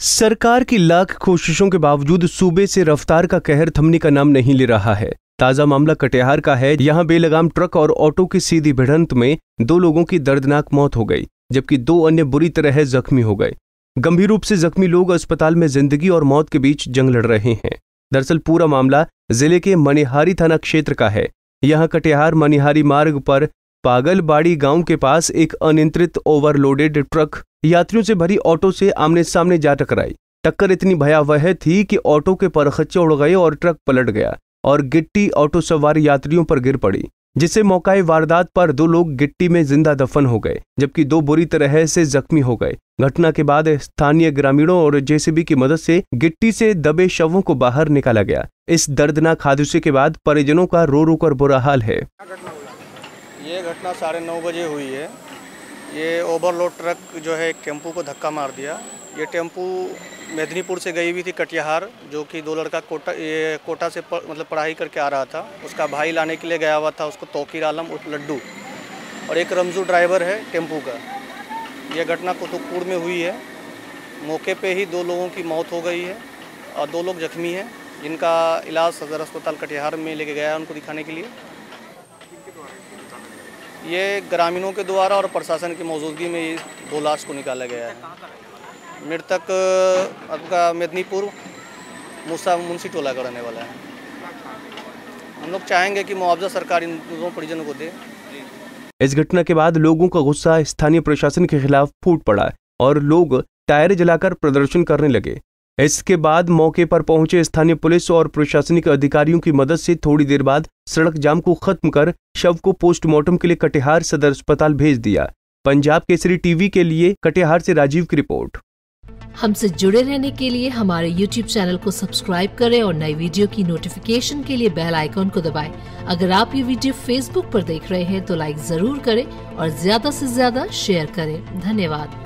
सरकार की लाख कोशिशों के बावजूद सूबे से रफ्तार का कहर थमने का नाम नहीं ले रहा है। ताज़ा मामला कटिहार का है, यहाँ बेलगाम ट्रक और ऑटो की सीधी भिड़ंत में दो लोगों की दर्दनाक मौत हो गई, जबकि दो अन्य बुरी तरह जख्मी हो गए। गंभीर रूप से जख्मी लोग अस्पताल में ज़िंदगी और मौत के बीच जंग लड़ रहे हैं। दरअसल पूरा मामला ज़िले के मनिहारी थाना क्षेत्र का है। यहाँ कटिहार मनिहारी मार्ग पर पागलबाड़ी गाँव के पास एक अनियंत्रित ओवरलोडेड ट्रक यात्रियों से भरी ऑटो से आमने सामने जा टकराई। टक्कर इतनी भयावह थी कि ऑटो के परखच्चे उड़ गए और ट्रक पलट गया और गिट्टी ऑटो सवार यात्रियों पर गिर पड़ी, जिससे मौकाए वारदात पर दो लोग गिट्टी में ज़िंदा दफन हो गए, जबकि दो बुरी तरह से जख्मी हो गए। घटना के बाद स्थानीय ग्रामीणों और जेसीबी की मदद से गिट्टी से दबे शवों को बाहर निकाला गया। इस दर्दनाक हादसे के बाद परिजनों का रो रो कर बुरा हाल है। ये घटना साढ़े नौ बजे हुई है। ये ओवरलोड ट्रक जो है एक टेंपू को धक्का मार दिया। ये टेंपू मेदिनीपुर से गई हुई थी कटिहार जो कि दो लड़का कोटा ये कोटा से प, मतलब पढ़ाई करके आ रहा था। उसका भाई लाने के लिए गया हुआ था उसको तोकीर आलम उस लड्डू। और एक रमजू ड्राइवर है टेंपू का। यह घटना कुतुबपुर में हुई है। मौके पे ही दो लोगों की मौत हो गई है और दो लोग जख्मी हैं जिनका इलाज सदर अस्पताल कटिहार में लेके गया है उनको दिखाने के लिए। ये ग्रामीणों के द्वारा और प्रशासन की मौजूदगी में दो लाश को निकाला गया है। मृतक आपका मेदनीपुर, मूसा, मुंशी टोला का रहने वाला है। हम लोग चाहेंगे कि मुआवजा सरकार इन दोनों परिजनों को दे। इस घटना के बाद लोगों का गुस्सा स्थानीय प्रशासन के खिलाफ फूट पड़ा और लोग टायर जलाकर प्रदर्शन करने लगे। इसके बाद मौके पर पहुँचे स्थानीय पुलिस और प्रशासनिक अधिकारियों की मदद से थोड़ी देर बाद सड़क जाम को खत्म कर शव को पोस्टमार्टम के लिए कटिहार सदर अस्पताल भेज दिया। पंजाब केसरी टीवी के लिए कटिहार से राजीव की रिपोर्ट। हमसे जुड़े रहने के लिए हमारे YouTube चैनल को सब्सक्राइब करें और नई वीडियो की नोटिफिकेशन के लिए बेल आइकॉन को दबाएँ। अगर आप ये वीडियो Facebook पर देख रहे हैं तो लाइक ज़रूर करें और ज़्यादा से ज़्यादा शेयर करें। धन्यवाद।